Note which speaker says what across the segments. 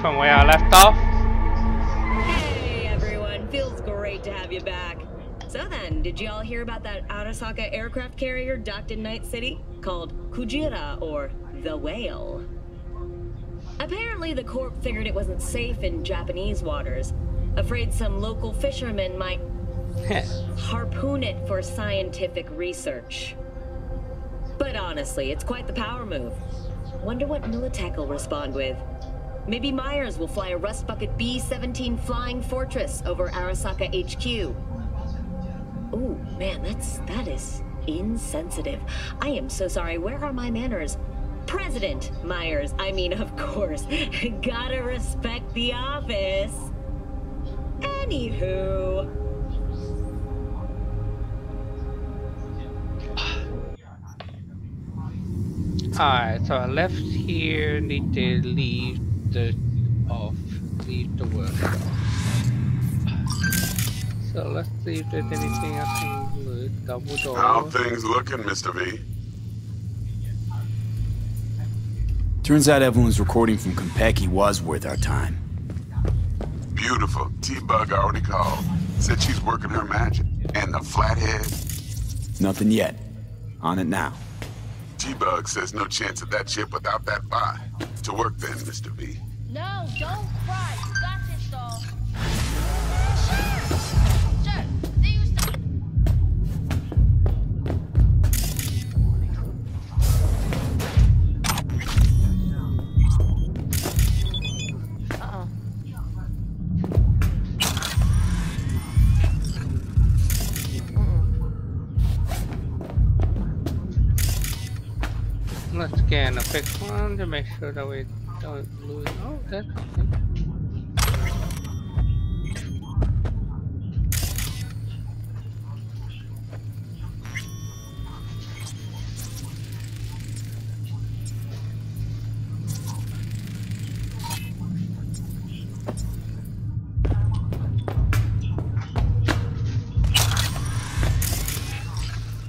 Speaker 1: From where I left off.
Speaker 2: Hey everyone, feels great to have you back. So then, did you all hear about that Arasaka aircraft carrier docked in Night City? Called Kujira, or the Whale. Apparently the Corp figured it wasn't safe in Japanese waters. Afraid some local fishermen might harpoon it for scientific research. But honestly, it's quite the power move. Wonder what Militech will respond with. Maybe Myers will fly a Rust Bucket B-17 Flying Fortress over Arasaka HQ. Ooh, man, that's... that is insensitive. I am so sorry. Where are my manners? President Myers. I mean, of course. Gotta respect the office. Anywho...
Speaker 1: Alright, so I left here, need to leave the off, leave the workshop. So let's see if there's anything I can look. Double door.
Speaker 3: How things looking, Mr. V?
Speaker 4: Turns out everyone's recording from Konpeki was worth our time.
Speaker 3: Beautiful. T-Bug already called. Said she's working her magic. And the flathead?
Speaker 4: Nothing yet. On it now.
Speaker 3: T-Bug says no chance of that ship without that buy. To work then, Mr. V.
Speaker 5: No, don't cry.
Speaker 1: One to make sure that we don't lose. Oh, that's.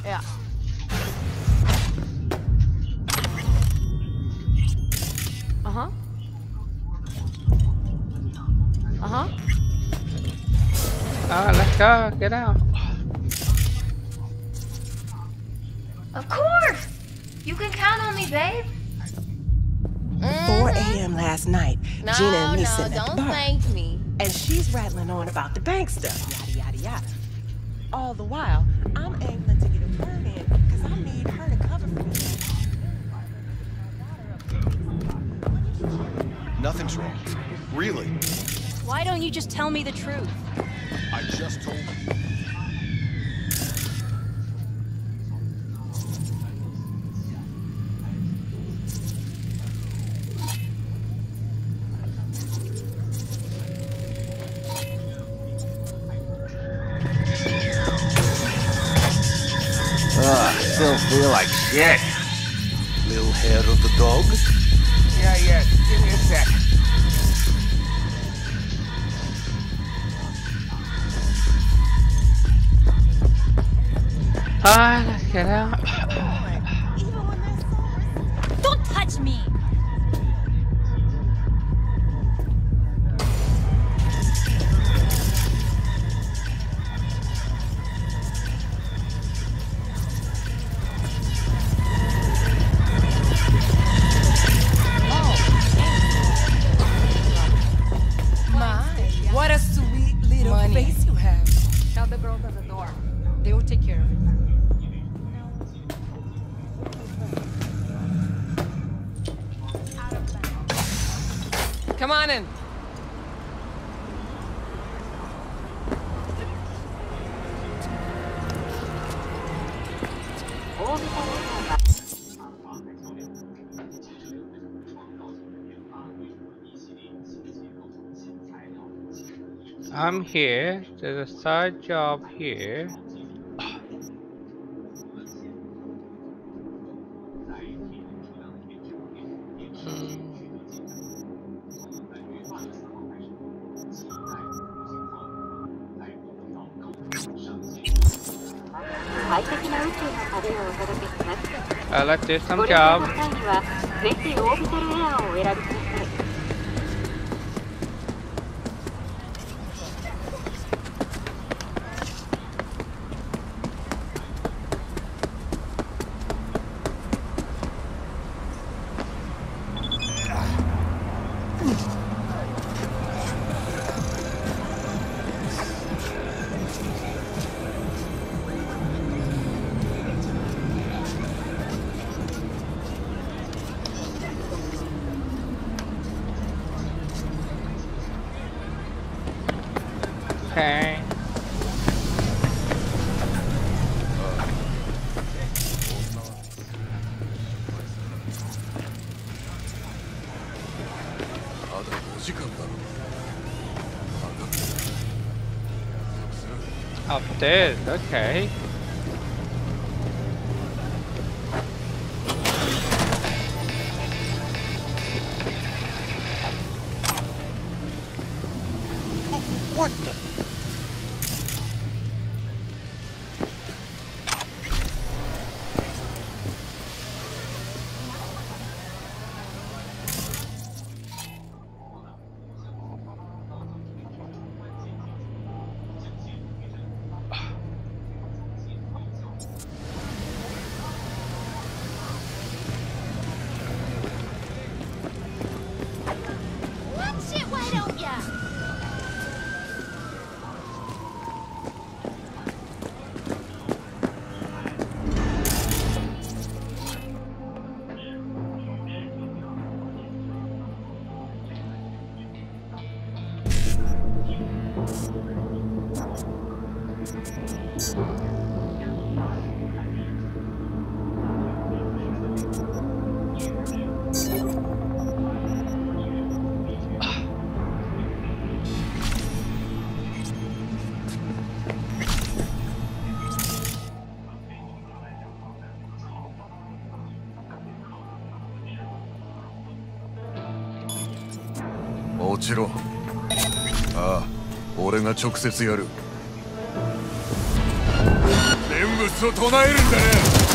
Speaker 5: Yeah.
Speaker 1: Alright. Get out.
Speaker 5: Of course! You can count on me, babe.
Speaker 6: 4 a.m. last night,
Speaker 5: No,
Speaker 6: Gina and me
Speaker 5: no,
Speaker 6: sitting at the
Speaker 5: don't
Speaker 6: bar.
Speaker 5: thank me.
Speaker 6: And she's rattling on about the bank stuff, yada, yada, yada. All the while, I'm angling to get a word in because I need her to cover for me.
Speaker 7: Nothing's wrong. Really.
Speaker 8: Why don't you just tell me the truth?
Speaker 7: I just told you.
Speaker 9: Ah, Ugh, still feel like shit.
Speaker 7: Little hair of the dog.
Speaker 9: Yeah, yeah, give me a sec.
Speaker 1: Alright, let's get out.
Speaker 8: Don't touch me!
Speaker 1: I'm here. There's a side job here. Uh, let's do some job. Okay. Up okay.
Speaker 7: もちろ。ああ俺が直接やる。念仏を唱えるんだね。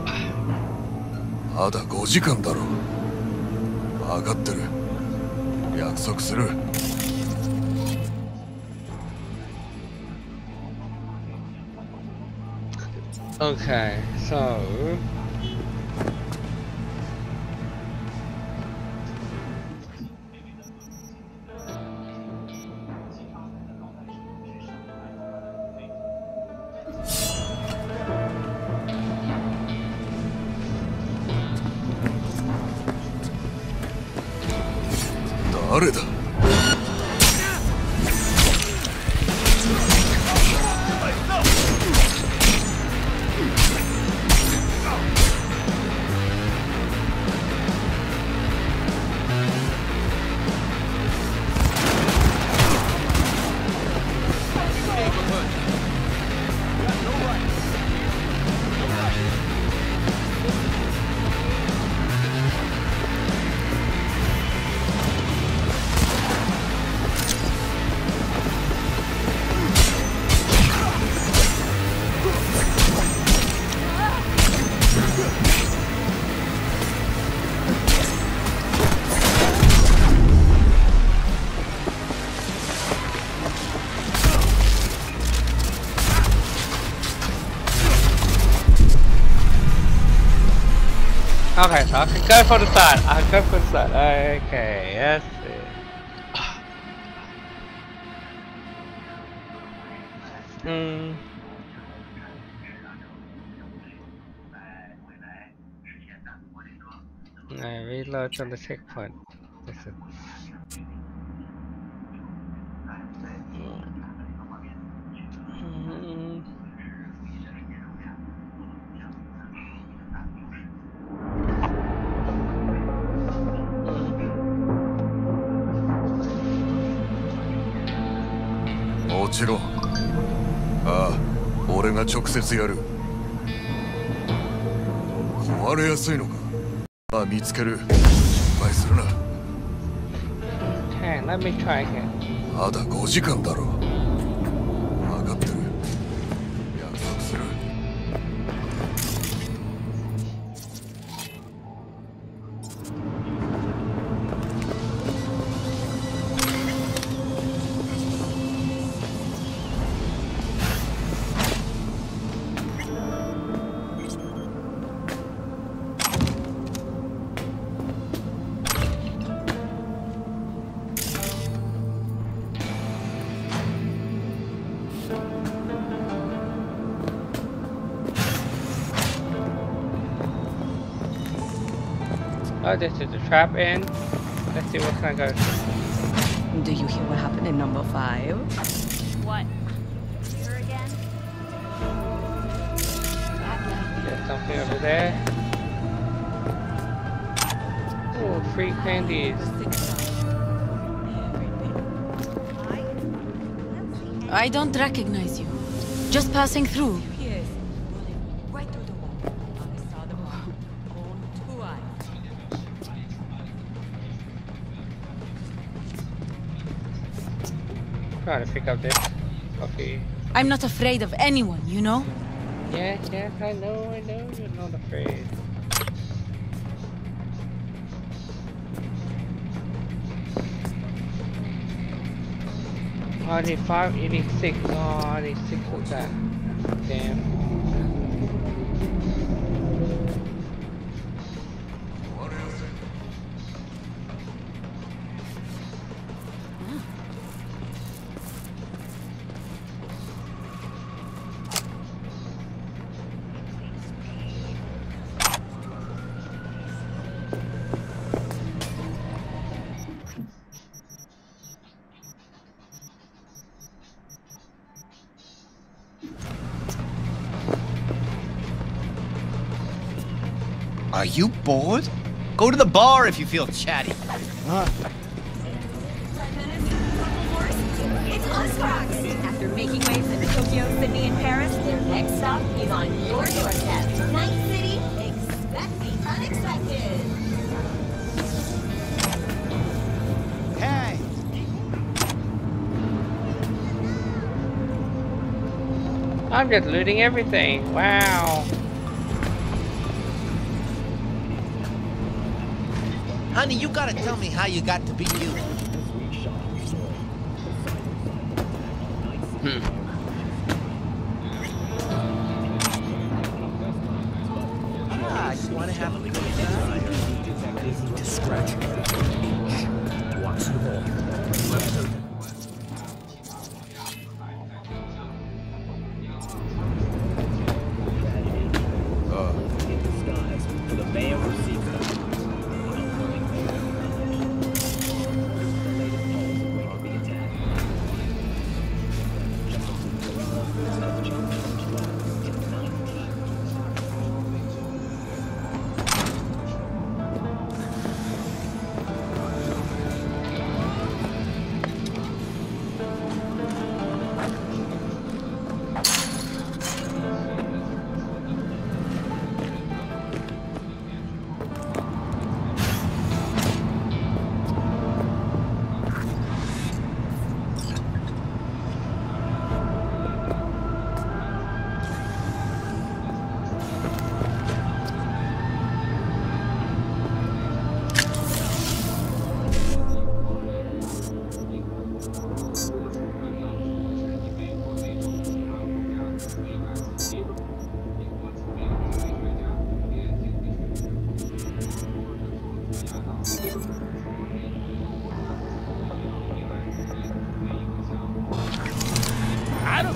Speaker 7: まだ5時間だろ分かってる。約束する。
Speaker 1: Okay, so Okay, so I can go for the side. I can go for the side. Okay, yes. Hmm. I reload on the checkpoint. This is Hmm.
Speaker 7: ちろん。ああ俺が直接やる。壊れやすいのか。ああ見つける。心配するな。
Speaker 1: Okay, let me try again.
Speaker 7: まだ5時間だろ分
Speaker 1: this is the trap end. Let's see what kind of goes.
Speaker 10: Do you hear what happened in number five?
Speaker 8: What? Here again?
Speaker 1: There's something over there. Oh, free candies.
Speaker 8: I don't recognize you. Just passing through.
Speaker 1: Trying to pick up this coffee.
Speaker 8: I'm not afraid of anyone, you know?
Speaker 1: Yes, yes, I know, I know, you're not afraid. I need five, you need six. Oh, I need six of that. Damn.
Speaker 11: Are you bored? Go to the bar if you feel chatty.
Speaker 2: It's us, After making waves in Tokyo, Sydney, and Paris, their next stop is on your doorstep. Night City, expect the unexpected.
Speaker 11: Hey!
Speaker 1: I'm just looting everything. Wow.
Speaker 11: Honey, you gotta tell me how you got to be you. Ah, you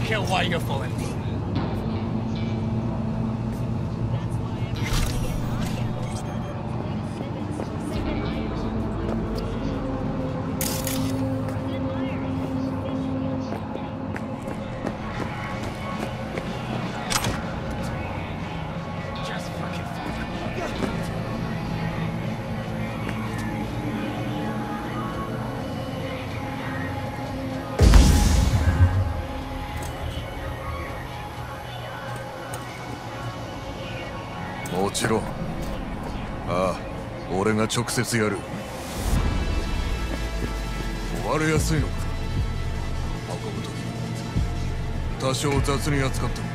Speaker 2: care why you're fooling
Speaker 7: 直接やる。割れやすいのか。運ぶ時。多少雑に扱っても。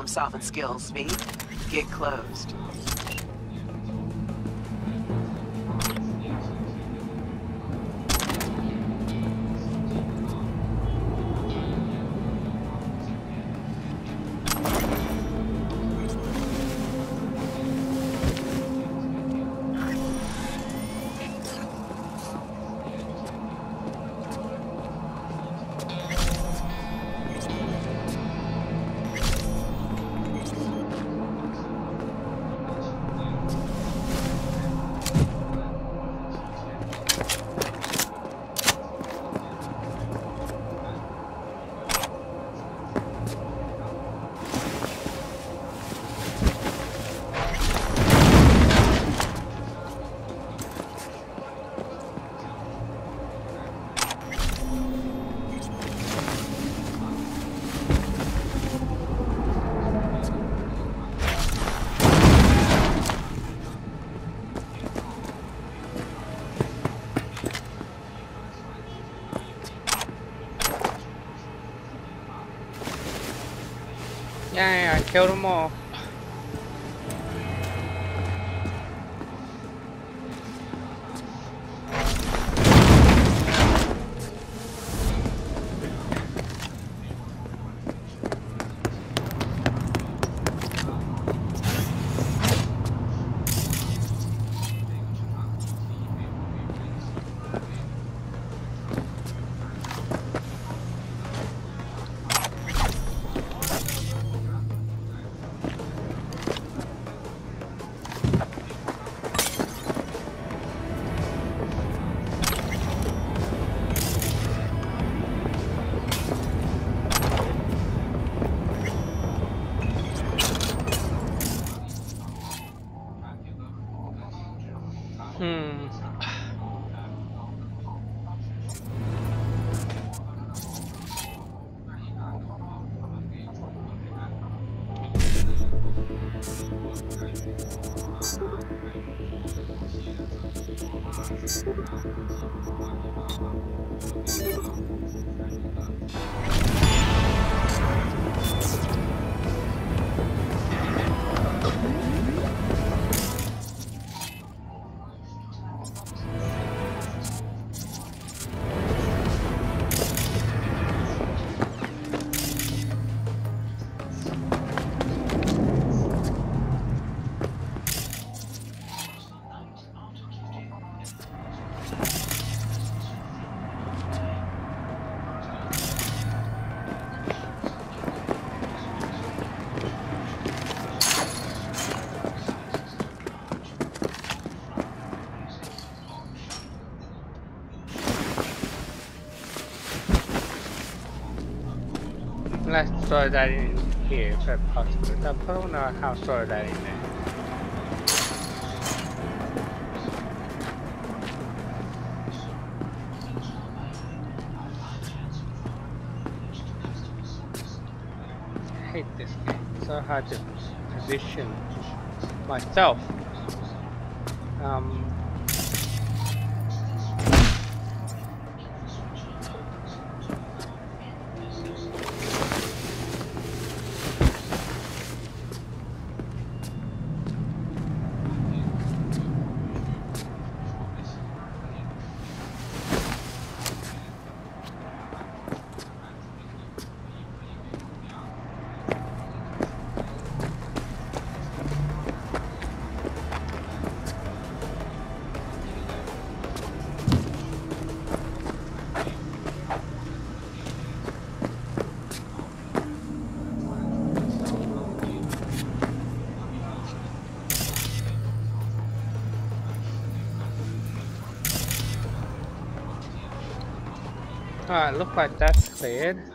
Speaker 12: Appreciate your problem solving skills, V. Get closed.
Speaker 1: Yeah, yeah, Throw that in here if possible. I don't know how to throw that in there. I this game. So hard to position myself. Um, look like that's cleared.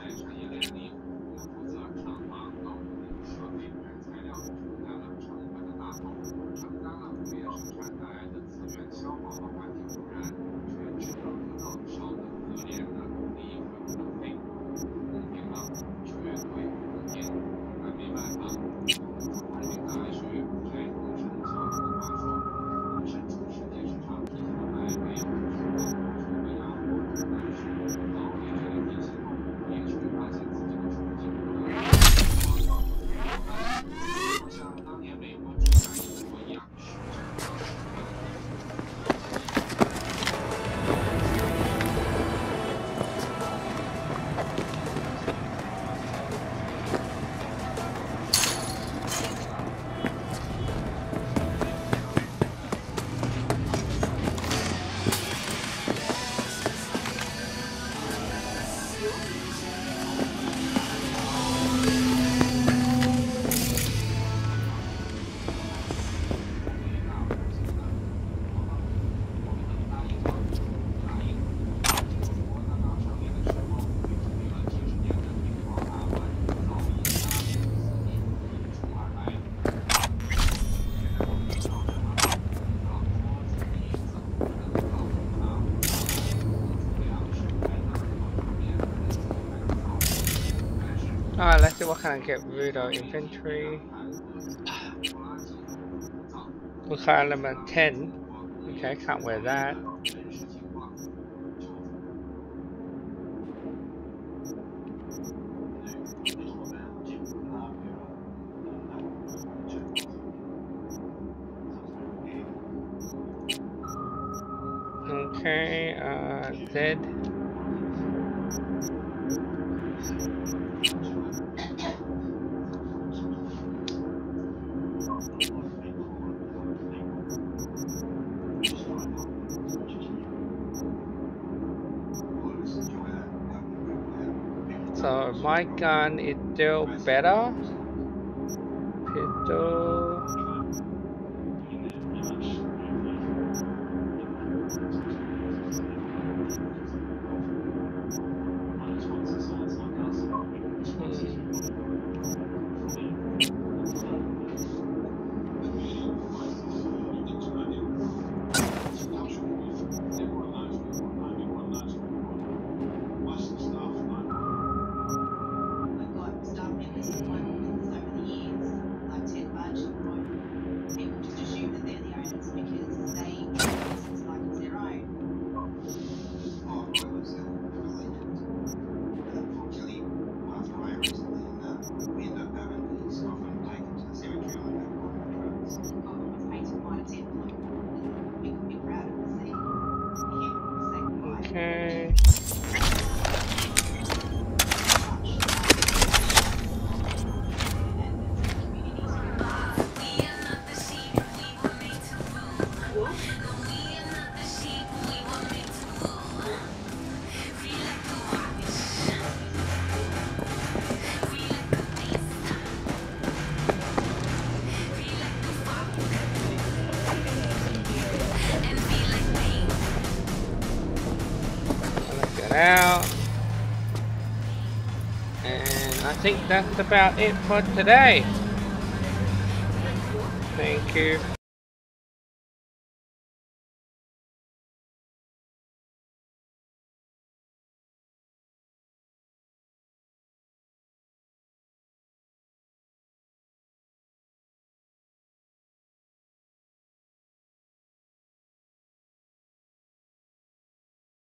Speaker 1: See what can I get rid of inventory. Requirement 10. Okay, I can't wear that. Okay, uh, Z. my gun is still better. Think that's about it for today. Thank you